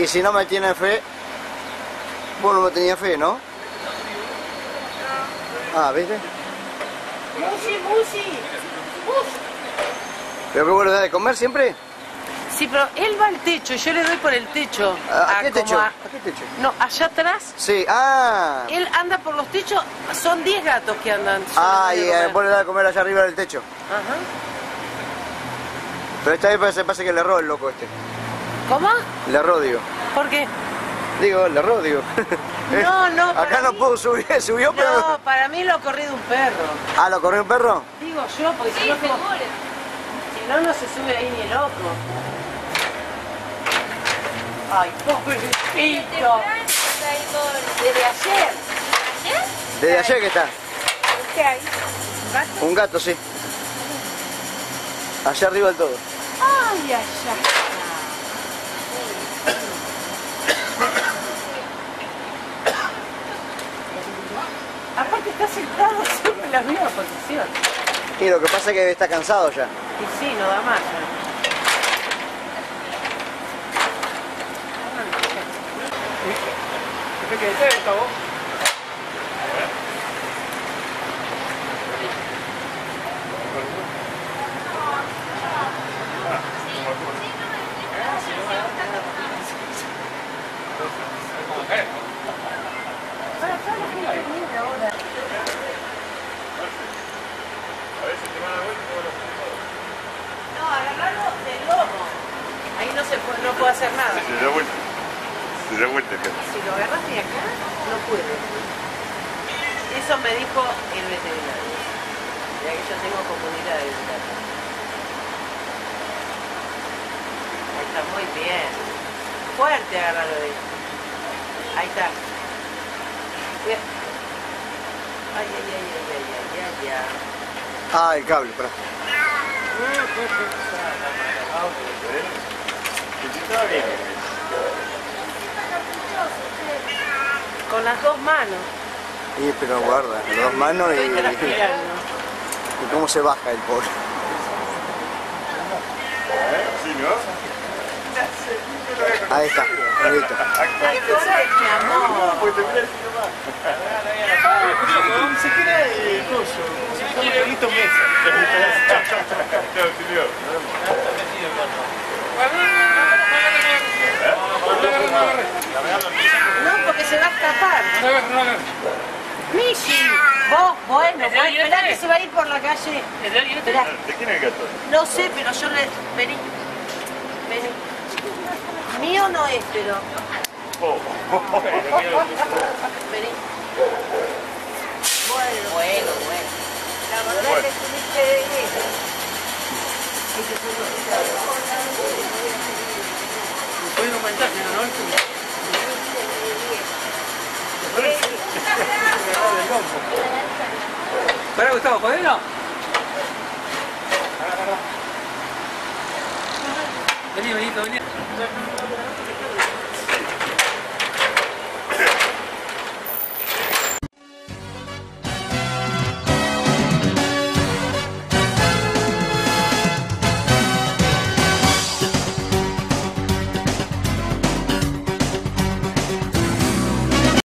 Y si no me tiene fe, bueno, no tenía fe, ¿no? Ah, ¿viste? Musi, musi. Musi. ¿Pero qué vos le das de comer siempre? Sí, pero él va al techo, yo le doy por el techo. ¿A, a Ah, qué techo? a- ¿A qué techo? No, allá atrás. Sí, ah. Él anda por los techos, son 10 gatos que andan. Ah, y eh, vos le das de comer allá arriba del techo. Ajá. Pero esta vez parece, parece que le erró el loco este. ¿Cómo? Le erró, digo. ¿Por qué? Digo, le erró, digo. No, no, para Acá no mí- puedo subir, subió, pero... No, para mí lo ha corrido un perro. Ah, ¿lo corrió un perro? Digo yo, porque si no, como- no, no se sube ahí ni el loco. Ay, pobrecito. Desde ayer. Desde ayer que está. ¿Qué hay? ¿Un gato? Un gato, sí. Allá arriba del todo. Ay, ay. Aparte está sentado siempre en la misma posición. Y lo que pasa es que está cansado ya. Y sí, no da más. No, agarrarlo del lomo. Ahí no puede, no puede hacer nada. Se da vuelta. Se da vuelta acá. Si lo agarras de acá, no puede. Eso me dijo el veterinario. Ya que yo tengo comunidad de. Ahí está muy bien. Fuerte agárralo ahí. Ahí está. Bien. Ay, ay, ay, ay, ay, ay, ay, ay. Ah, el cable, espera. Con las dos manos. Y pero guarda, las dos manos y, y cómo se baja el pobre. Sí, ¿no? Ahí está, nomás. Se queda el coso. Un perrito mesa. Chao, señor. No, porque se va Mishi, vos, bueno, bueno, esperá que se va a ir por la calle. Esperá, ¿De quién es el gato? no sé, pero yo le... Vení, vení. Mío no es, pero... Oh. Vení. Bueno, bueno, bueno. La verdad es que de eso. Pará, Gustavo, ¿podés no? Vení, Benito, vení.